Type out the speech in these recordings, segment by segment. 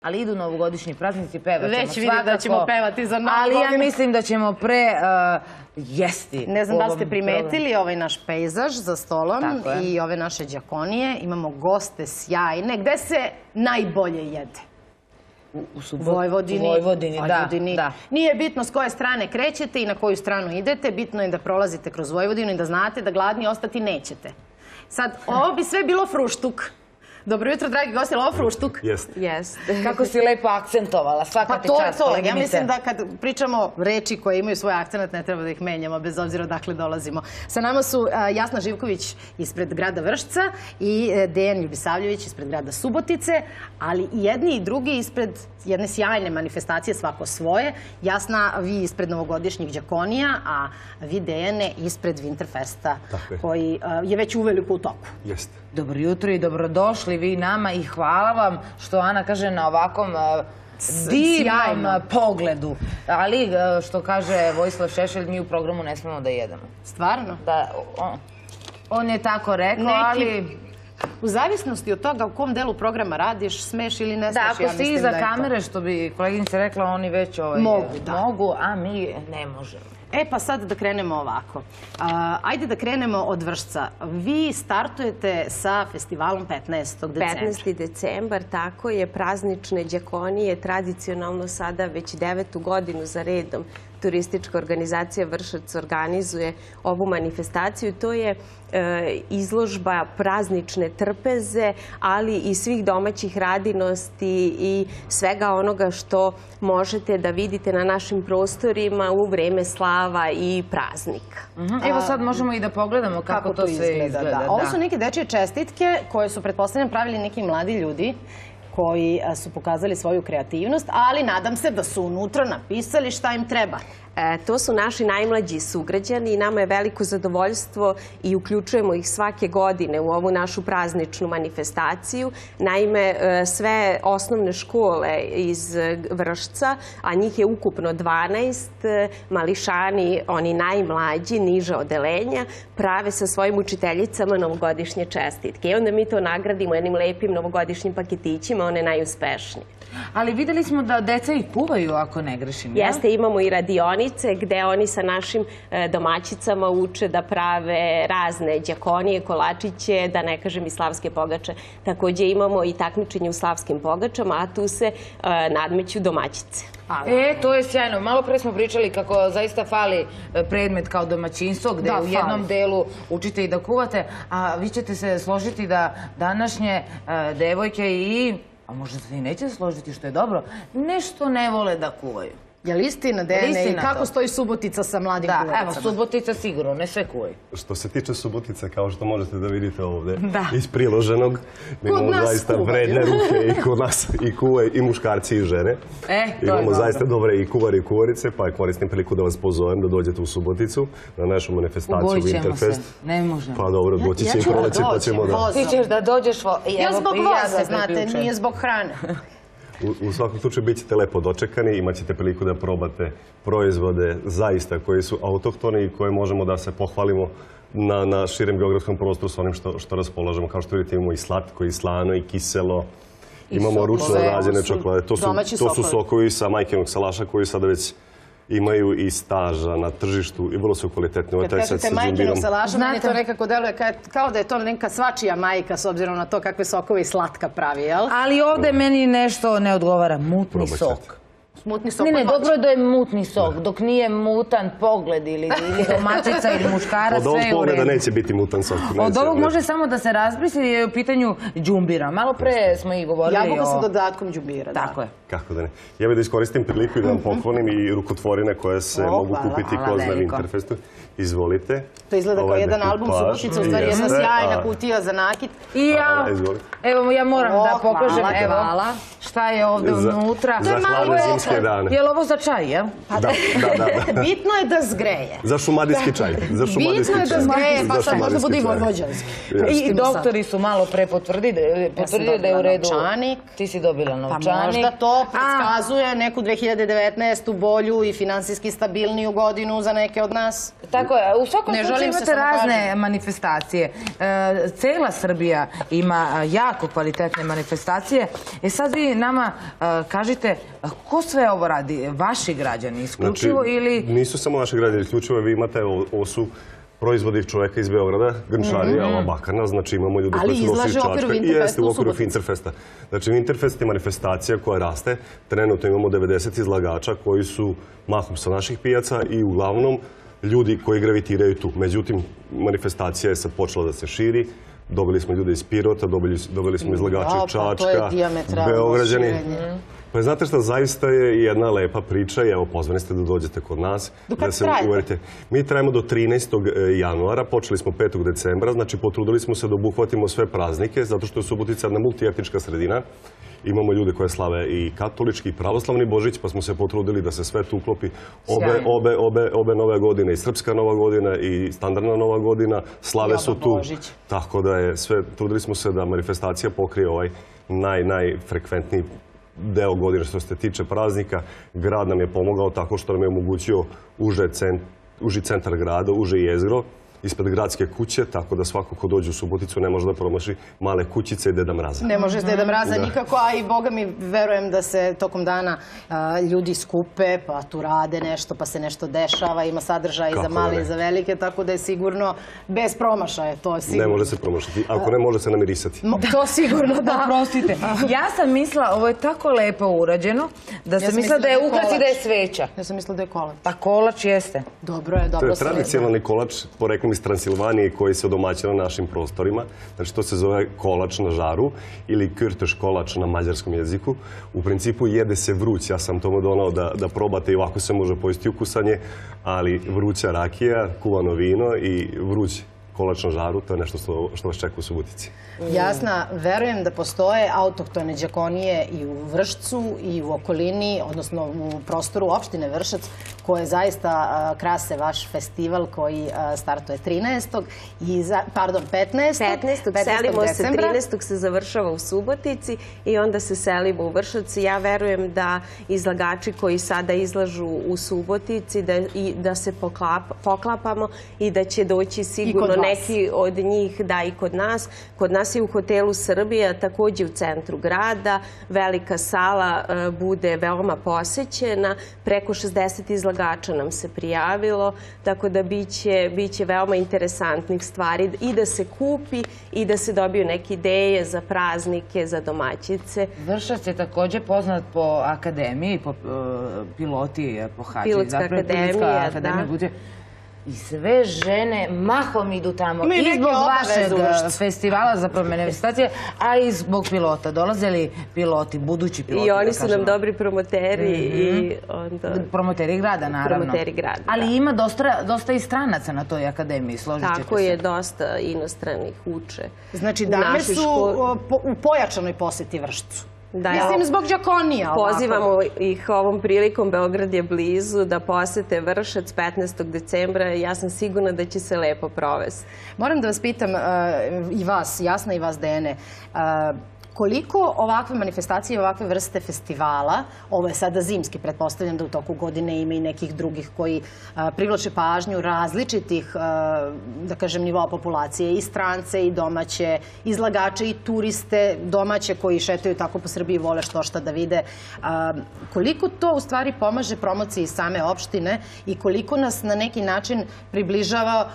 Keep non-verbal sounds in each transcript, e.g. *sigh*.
Ali idu novogodišnji praznici, pevat ćemo Već vidim da ćemo pevati za Novu Ali ja mislim da ćemo pre uh, jesti. Ne znam da ste primetili ovaj naš pejzaž za stolom i ove naše đakonije. Imamo goste sjajne. Gde se najbolje jede? U, u Subot- Vojvodini. Vojvodini, da, Vojvodini. da. Nije bitno s koje strane krećete i na koju stranu idete, bitno je da prolazite kroz Vojvodinu i da znate da gladni ostati nećete. Sad, ovo bi sve bilo fruštuk. Dobro jutro, dragi gosti, je li ovo fruštuk? Jeste. Jeste. *laughs* Kako si lepo akcentovala, svaka Pa ti to je to. Ja mislim da kad pričamo reči koje imaju svoj akcent, ne treba da ih menjamo, bez obzira odakle dolazimo. Sa nama su Jasna Živković ispred grada Vršca i e, Dejan Ljubisavljević ispred grada Subotice, ali i jedni i drugi ispred jedne sjajne manifestacije svako svoje. Jasna, vi ispred novogodišnjih đakonija, a vi Dejane ispred Winterfesta, koji je već uveliko u toku. Jeste. Dobro jutro i dobrodošli vi nama i hvala vam što Ana kaže na ovakvom uh, divnom uh, pogledu. Ali uh, što kaže Vojislav Šešelj, mi u programu ne smemo da jedemo. Stvarno? Da, on, on je tako rekao, Neki- ali U zavisnosti od toga u kom delu programa radiš, smeš ili ne smeš, da, ako ja si iza kamere, što bi koleginica rekla, oni već ovaj, Mogu, da. mogu, a mi ne možemo. E pa sad da krenemo ovako. Ajde da krenemo od vršca. Vi startujete sa festivalom 15. decembra. 15. decembar, tako je, praznične đakonije, tradicionalno sada već devetu godinu za redom turistička organizacija Vršac organizuje ovu manifestaciju. To je e, izložba praznične trpeze, ali i svih domaćih radinosti i svega onoga što možete da vidite na našim prostorima u vreme slava i praznika. Mhm. Evo sad možemo i da pogledamo kako, to, sve izgleda. da. Ovo su neke dečije čestitke koje su, pretpostavljam, pravili neki mladi ljudi koji su pokazali svoju kreativnost, ali nadam se da su unutra napisali šta im treba. E, to su naši najmlađi sugrađani i nama je veliko zadovoljstvo i uključujemo ih svake godine u ovu našu prazničnu manifestaciju. Naime, e, sve osnovne škole iz Vršca, a njih je ukupno 12, e, mališani, oni najmlađi, niže odelenja, prave sa svojim učiteljicama novogodišnje čestitke. I onda mi to nagradimo jednim lepim novogodišnjim paketićima, one najuspešnije. Ali videli smo da deca i kuvaju ako ne grešim. Jeste, imamo i radionice gde oni sa našim e, domaćicama uče da prave razne đakonije, kolačiće, da ne kažem i slavske pogače. Takođe imamo i takmičenje u slavskim pogačama, a tu se e, nadmeću domaćice. E, to je sjajno. Malo pre smo pričali kako zaista fali e, predmet kao domaćinstvo, gde Da, u jednom fali. delu učite i da kuvate, a vi ćete se složiti da današnje devojke i, a možda se i neće složiti što je dobro, nešto ne vole da kuvaju. Je li istina, Dejane? I kako to. stoji Subotica sa mladim Da, kuvaricama? evo, Subotica sigurno, ne sve kuvaju. Što se tiče Subotice, kao što možete da vidite ovde, Da. iz priloženog, mi Kod imamo zaista kuvaju. vredne ruke i kod nas i kuvaju i muškarci i žene. E, to je Imamo dobro. zaista dobre i kuvari i kuvarice, pa koristim priliku da vas pozovem da dođete u Suboticu na našu manifestaciju Winterfest. se, ne možemo. Pa dobro, doći ja će i ću da proleće, pa ćemo da... Ti ćeš da dođeš... vo- i Ja evo, zbog sam znate, nije zbog hrane. *laughs* U, u svakom slučaju bit ćete lepo dočekani, imat ćete priliku da probate proizvode zaista koji su autohtoni i koje možemo da se pohvalimo na, na širem geografskom prostoru s onim što, što raspolažemo. Kao što vidite imamo i slatko, i slano, i kiselo. imamo sokove. ručno rađene čokolade. To su, to su sokovi. sa majkinog salaša koji sada već imaju i staža na tržištu i vrlo su kvalitetni. Kad kažete majkinog salaša, meni to nekako deluje ka- kao da je to neka svačija majka s obzirom na to kakve sokove i slatka pravi, jel? Ali ovde meni nešto ne odgovara, mutni sok. Smutni sok Ne, ne, od dobro je da je mutni sok, dok nije mutan pogled ili, *laughs* ili domaćica ili muškarac, Od ovog sve je u pogleda redu. neće biti mutan sok. Od ovog može samo da se razbrisi jer je u pitanju džumbira. Malo pre smo i govorili Jabuka o... sa dodatkom da. Tako je. Kako da ne. Ja bih da iskoristim priliku i da vam poklonim i rukotvorine koje se O, mogu hvala. kupiti Hvala kroz na. Winterfestu. Izvolite. To izgleda kao Ovo je jedan album Subotica, u stvari jedna sjajna kutija za nakit. I ja, evo ja moram da pokažem, evo, šta je ovde Za- unutra. za je zimske Šumadijske dane. Je li ovo za čaj, jel? Da, da, da, da. *laughs* Bitno je da zgreje. Za šumadijski čaj. Za šumadijski Bitno je da čaj. zgreje, pa sad možda bude i čaj. vojvođanski. I doktori su malo pre potvrdili, potvrdili da je u dobila redu. novčanik. Ti si dobila Pa novčanik. možda to predskazuje neku 2019. bolju i finansijski stabilniju godinu za neke od nas. Tako je, u svakom slučaju imate razne manifestacije. E, cela Srbija ima a, jako kvalitetne manifestacije. E sad vi nama a, kažite, ko sve ovo radi? Vaši građani isključivo ili... Znači, Nisu samo naši građani isključivo, vi imate, ovo, ovo su proizvodi čoveka iz Beograda, Grnčarija, ova bakarna, znači imamo ljude. Ali koji su nosili čačka. I jeste u okviru. Winterfesta. Znači Winterfest je manifestacija koja raste. Trenutno imamo 90 izlagača koji su mahom sa naših pijaca i uglavnom ljudi koji gravitiraju tu. Međutim, manifestacija je sad počela da se širi. Dobili smo ljude iz Pirota, dobili, dobili smo izlagače Čačka, Beograđani. Pa znate šta, zaista je jedna lepa priča i evo pozvani ste da dođete kod nas. Do kad da se uverite. Mi trajamo do 13. januara, počeli smo 5. decembra, znači potrudili smo se da obuhvatimo sve praznike, zato što je Subotica jedna multietnička sredina. Imamo ljude koje slave i katolički i pravoslavni Božić, pa smo se potrudili da se sve tu uklopi obe, obe, obe, obe nove godine, i Srpska nova godina i standardna nova godina, slave su tu. Božić. Tako da je sve, trudili smo se da manifestacija pokrije ovaj naj, najfrekventniji deo godine što se tiče praznika. Grad nam je pomogao tako što nam je omogućio uže uži centar grada, uže jezgro, ispred gradske kuće, tako da svako ko dođe u Suboticu ne može da promaši male kućice i Deda Mraza. Ne može Deda Mraza nikako, a i Boga mi verujem da se tokom dana a, ljudi skupe, pa tu rade nešto, pa se nešto dešava, ima sadržaj i za male i za velike, tako da je sigurno bez promašaja, to je sigurno. Ne može se promašiti. Ako ne, može se namirisati. Mo- To sigurno, da. *laughs* Oprostite, ja sam mislila, ovo je tako lepo urađeno, da sam mislila da je je ukras i da je sveća. Ja sam mislila da je kolač. Pa kolač jeste. Dobro je, To dobro je se tradicionalni kolač, iz Transilvanije, koji se odomaća na našim prostorima. Znači, to se zove kolač na žaru ili kürteš kolač na mađarskom jeziku. U principu jede se vruć. Ja sam tomu donao da, da probate i ovako se može pojesti ukusanje, ali vruća rakija, kuvano vino i vruć kolač na žaru, to je nešto što, što vas čeka u Subotici. Jasna, verujem da postoje autohtone džakonije i u Vršcu i u okolini, odnosno u prostoru opštine Vršac, koje zaista krase vaš festival koji startuje 13. i za, pardon, 15. 15. selimo se, decembra. 13. se završava u Subotici i onda se selimo u Vršac. Ja verujem da izlagači koji sada izlažu u Subotici, da, i, da se poklap, poklapamo i da će doći sigurno. Neki od njih da i kod nas. Kod nas je u hotelu Srbija, takođe u centru grada. Velika sala e, bude veoma posećena. Preko 60 izlagača nam se prijavilo, tako da biće, biće veoma interesantnih stvari i da se kupi i da se dobiju neke ideje za praznike, za domaćice. Vršac je također poznat po akademiji, po e, piloti e, pohađaju. Pilotska Zapravo, akademija, akademija da. bude- I sve žene mahom idu tamo. I zbog vašeg e, festivala za manifestacije, a i zbog pilota. Dolaze li piloti, budući piloti? I oni su nam dobri promoteri i onda... Promoteri grada, naravno. Promoteri grada, Ali ima dosta, dosta i stranaca na toj akademiji, složit ćete Tako se. je, dosta inostranih uče. Znači, dame su po- u pojačanoj poseti Vršcu. Da, Mislim, zbog džakonija. ovako. Pozivamo ih ovom prilikom, Beograd je blizu, da posete Vršac 15. decembra. Ja sam sigurna da će se lepo provesti. Moram da vas pitam, uh, i vas, Jasna i vas, Dene, uh, koliko ovakve manifestacije i ovakve vrste festivala, ovo je sada zimski, pretpostavljam da u toku godine ima i nekih drugih koji uh, privlače pažnju različitih, da kažem, nivoa populacije, i strance, i domaće, izlagače, i turiste, domaće koji šetaju tako po Srbiji i vole što šta da vide. Koliko to u stvari pomaže promociji same opštine i koliko nas na neki način približava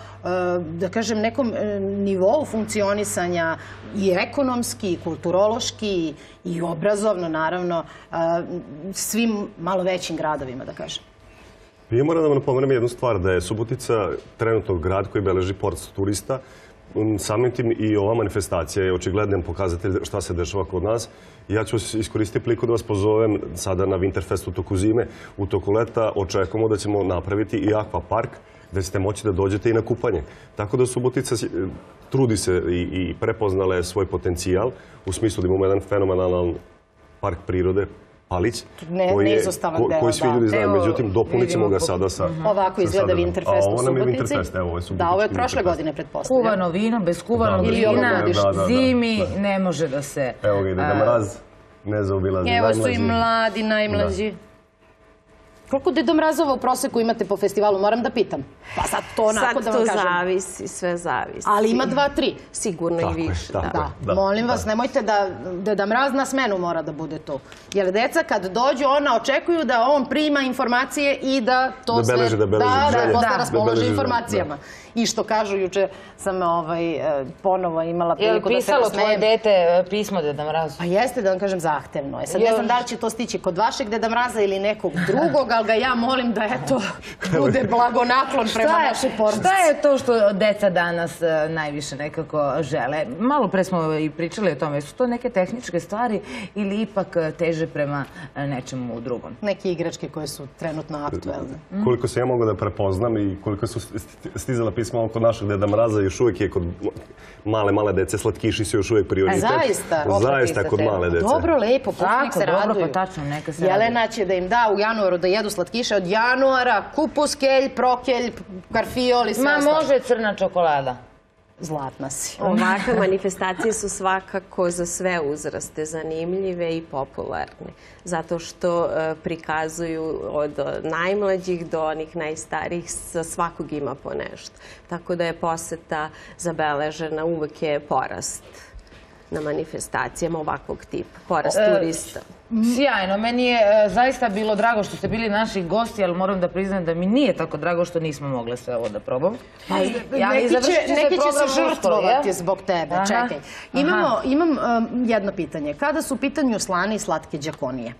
da kažem, nekom e, nivou funkcionisanja i ekonomski, i kulturološki, i obrazovno, naravno, svim malo većim gradovima, da kažem. Ja moram da vam napomenem jednu stvar, da je Subotica trenutno grad koji beleži porast turista. Um, Samim tim i ova manifestacija je očigledan pokazatelj šta se dešava kod nas. Ja ću iskoristiti priliku da vas pozovem sada na Winterfest u toku zime. U toku leta očekujemo da ćemo napraviti i akvapark gde ćete moći da dođete i na kupanje. Tako da Subotica trudi se i, i prepoznala je svoj potencijal u smislu da imamo jedan fenomenalan park prirode, Palić, Ne- koji, je, neizostavan ko- deo, koji svi da. ljudi znaju. Međutim, dopunit ćemo ga sada sa... Ovako sa izgleda. Winterfest A u ovo nam je Subotici. Winterfest, evo, ovo je Da, ovo je subotički prošle godine, pretpostavljam. Kuvano vino, bez kuvanog vina, zimi ne može da se... Evo ga, ide a, da mraz, ne zaobilazi Evo su i najmlađi. mladi, najmlađi. Koliko Deda Mrazova u proseku imate po festivalu, moram da pitam. Pa sad to onako Sad da to vam kažem. zavisi, sve zavisi. Ali ima dva, tri. Sigurno Tako i više, tako da. Da, Da, molim vas, da. nemojte da Deda Mraz na smenu mora da bude tu. Jer deca kad dođu, ona očekuju da on prima informacije i da to Da sve... da beleži da, želje. da, Da, raspolaže da beleži želje, informacijama. *laughs* I što kažu, juče sam ovaj, e, ponovo imala Je li priliku da se pisalo tvoje dete e, pismo Deda Mrazu? Pa jeste da vam kažem zahtevno je. Sad ne znam da li će to stići kod vašeg Deda Mraza ili nekog drugog, ali ga ja molim da eto *laughs* bude blagonaklon prema je, našoj porodici. šta je to što deca danas e, najviše nekako žele? Malo pre smo i pričali o tome. Su to neke tehničke stvari ili ipak teže prema nečemu drugom? Neke igračke koje su trenutno aktuelne. Koliko se ja mogu da prepoznam i koliko su sti- stizala pisma oko našeg Deda Mraza, još uvijek je kod male, male dece, slatkiši su još uvijek prioritet. A zaista? Zaista kod male dece. Dobro, lepo, pustnik Tako, se dobro, raduju. pa tačno, neka se Jelena će da im da u januaru da jedu slatkiše od januara, kupus, kelj, prokelj, karfiol i sve Ma može crna čokolada. Zlatna si. *laughs* Ovakve manifestacije su svakako za sve uzraste zanimljive i popularne. Zato što e, prikazuju od e, najmlađih do onih najstarijih, za svakog ima po nešto. Tako da je poseta zabeležena, uvek je porast na manifestacijama ovakvog tipa, porast turista. Sjajno, meni je e, zaista bilo drago što ste bili naši gosti, ali moram da priznam da mi nije tako drago što nismo mogle sve ovo da probam. Ja, i neki završit će, se neki će se žrtvovati jel? zbog tebe. Aha. Čekaj. Imamo, imam um, jedno pitanje. Kada su u pitanju slane i slatke đakonije?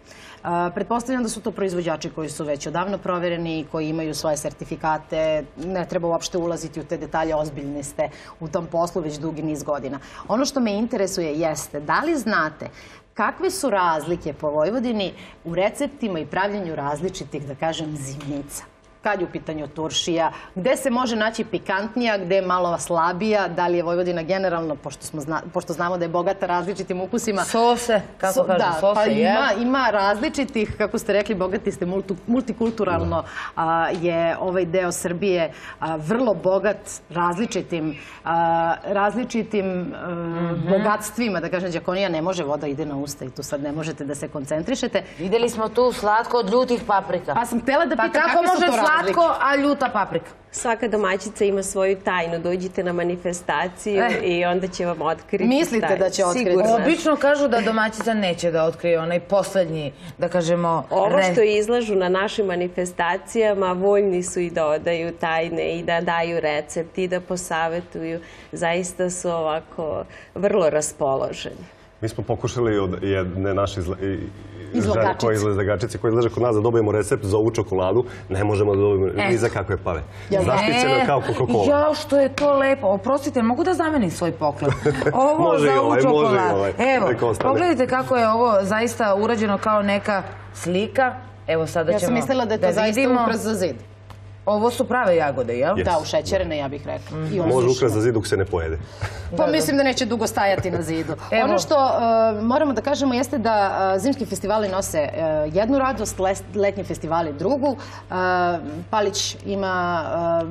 Uh, pretpostavljam da su to proizvođači koji su već odavno provereni i koji imaju svoje sertifikate. Ne treba uopšte ulaziti u te detalje, ozbiljni ste u tom poslu već dugi niz godina. Ono što me interesuje jeste, da li znate kakve su razlike po Vojvodini u receptima i pravljenju različitih, da kažem, zimnica? Kad je u pitanju turšija, gde se može naći pikantnija, gde je malo slabija, da li je Vojvodina generalno, pošto, smo zna- pošto znamo da je bogata različitim ukusima. Sose, kako So- kažu, da, sose, pa jel? ima, ima različitih, kako ste rekli, bogati ste multu- multikulturalno, a, je ovaj deo Srbije a, vrlo bogat različitim, a, različitim Mhm. bogatstvima, da kažem, Đakonija ne može, voda ide na usta i tu sad ne možete da se koncentrišete. Videli smo tu slatko od ljutih paprika. Pa sam htjela da Pa pitam kako može razlike? Slatko, a ljuta paprika? Svaka domaćica ima svoju tajnu. Dođite na manifestaciju Eh. i onda će vam otkriti Mislite tajnu. da će otkriti? Sigurna sam. Obično kažu da domaćica neće da otkrije onaj poslednji, da kažemo... Ovo što izlažu na našim manifestacijama, voljni su i da odaju tajne i da daju recept i da posavetuju. Zaista su ovako vrlo raspoloženi. Mi smo pokušali od jedne naše izla, i- i- Izlagačice. koja izlaže kod nas da dobijemo recept za ovu čokoladu, ne možemo da dobijemo ni Eto. za kakve pare. Ja. Zaštićeno kao Coca-Cola. Jao, što je to lepo. Oprostite, mogu da zamenim svoj poklon? *laughs* Ovo Može za ovu ovaj, čokoladu. ovaj. Evo, pogledajte kako je ovo zaista urađeno kao neka slika. Evo sada Ja ćemo sam mislila da je to zaista vidimo. ukras za zid. Ovo su prave jagode, jel? Yes. Da, ušećerene, ja bih rekla. I Može ukras za zid dok se ne pojede. Pa mislim da neće dugo stajati na zidu. *laughs* Evo. Ono što uh, moramo da kažemo jeste da uh, zimski festivali nose uh, jednu radost, les- letnji festivali drugu. Palić ima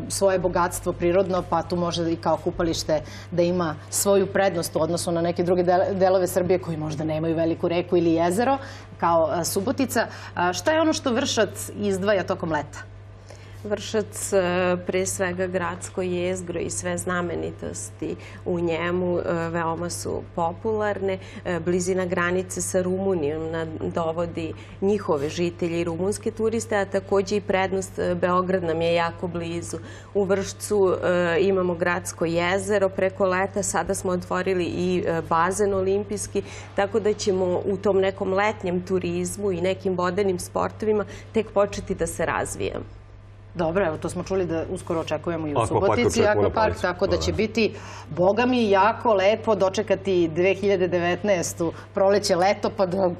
svoje bogatstvo prirodno, pa tu može i kao kupalište da ima svoju prednost u odnosu na neke druge del- delove Srbije koji možda nemaju veliku reku ili jezero, kao Subotica. Šta je ono što Vršac izdvaja tokom leta? Vršac, e, pre svega gradsko jezgro i sve znamenitosti u njemu e, veoma su popularne. E, Blizina granice sa Rumunijom dovodi njihove žitelje i rumunske turiste, a takođe i prednost Beograd nam je jako blizu. U Vršcu imamo gradsko jezero preko leta, sada smo otvorili i bazen olimpijski, tako da ćemo u tom nekom letnjem turizmu i nekim vodenim sportovima tek početi da se razvijamo. Dobro, evo to smo čuli da uskoro očekujemo i u Subotici Paliću. tako da će biti, boga mi, jako lepo dočekati 2019. proleće, leto, pa da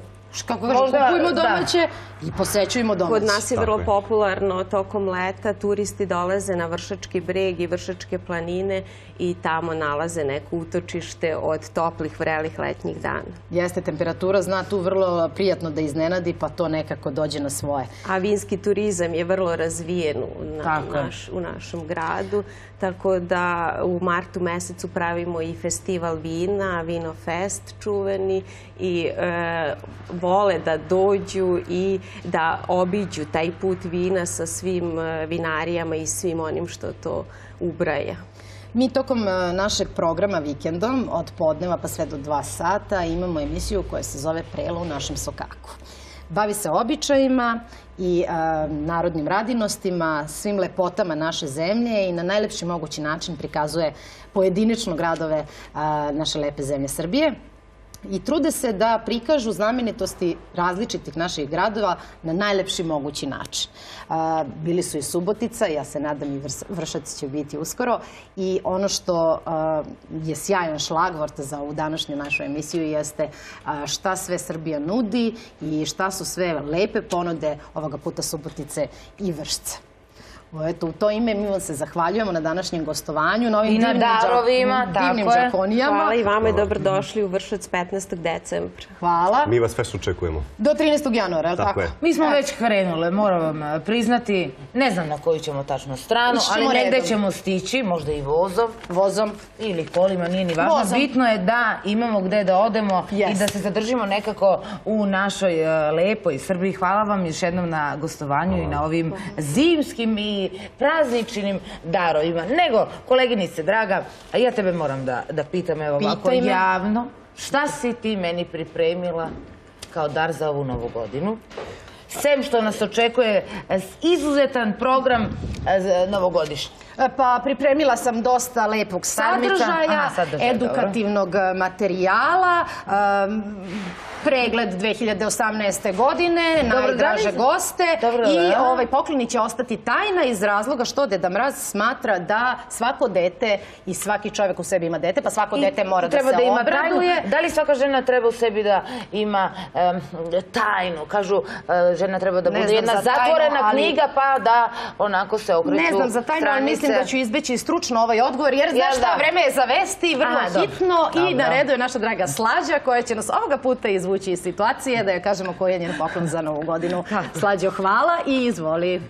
kako kažem, kupujmo da. domaće i posećujemo domaće. Kod nas je vrlo popularno tokom leta, turisti dolaze na Vršački breg i Vršačke planine i tamo nalaze neko utočište od toplih, vrelih letnjih dana. Jeste, temperatura zna tu vrlo prijatno da iznenadi, pa to nekako dođe na svoje. A vinski turizam je vrlo razvijen u, na, naš, u našem gradu, tako da u martu mesecu pravimo i festival vina, Vino Fest čuveni i e, vole da dođu i da obiđu taj put vina sa svim e, vinarijama i svim onim što to ubraja. Mi tokom e, našeg programa vikendom od podneva pa sve do dva sata imamo emisiju koja se zove Prelo u našem sokaku. Bavi se običajima i e, narodnim radinostima, svim lepotama naše zemlje i na najlepši mogući način prikazuje pojedinačno gradove naše lepe zemlje Srbije i trude se da prikažu znamenitosti različitih naših gradova na najlepši mogući način. Bili su i Subotica, ja se nadam i Vršac će biti uskoro i ono što je sjajan šlagvort za ovu današnju našu emisiju jeste šta sve Srbija nudi i šta su sve lepe ponude ovoga puta Subotice i Vršca. Eto, u to ime mi vam se zahvaljujemo na današnjem gostovanju, na ovim I na darovima, divnim tako je. džakonijama. Hvala i vama i dobrodošli u Vršac 15. decembra. Hvala. Mi vas fečno očekujemo. Do 13. januara, je li tako? Tako je. Mi smo već krenule, moram vam e, priznati, ne znam na koju ćemo tačno stranu, ali negde ćemo stići, možda i vozom Vozom. ili kolima, nije ni važno. Vozom. Bitno je da imamo gde da odemo i da se zadržimo nekako u našoj e, lepoj Srbiji. Hvala vam još jednom na gostovanju i na ovim zimskim i prazničnim darovima. Nego, koleginice draga, a ja tebe moram da, da pitam evo ovako javno, šta si ti meni pripremila kao dar za ovu novu godinu? Sem što nas očekuje e, izuzetan program e, novogodišnji. E, Pa pripremila sam dosta lepog sadržaja, Aha, sadržaj, edukativnog materijala, pregled 2018. godine, najdraže li- goste Dobro, i da. ovaj pokloni će ostati tajna iz razloga što Deda Mraz smatra da svako dete i svaki čovjek u sebi ima dete, pa svako dete mora da se da ima obraduje. tajnu. Da li svaka žena treba u sebi da ima tajnu? Kažu, e, žena treba da bude jedna za tajnu, zatvorena ali- knjiga, pa da onako se okreću Ne znam za tajnu, ali mislim da ću izbeći stručno ovaj odgovor, jer znaš šta, vreme je za vesti, vrlo dobro. hitno i na redu je naša draga Slađa koja će nas ovoga puta izvući iz situacije, da joj kažemo koji je njen poklon za novu godinu. Slađo, hvala i izvoli.